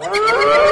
¡Ah!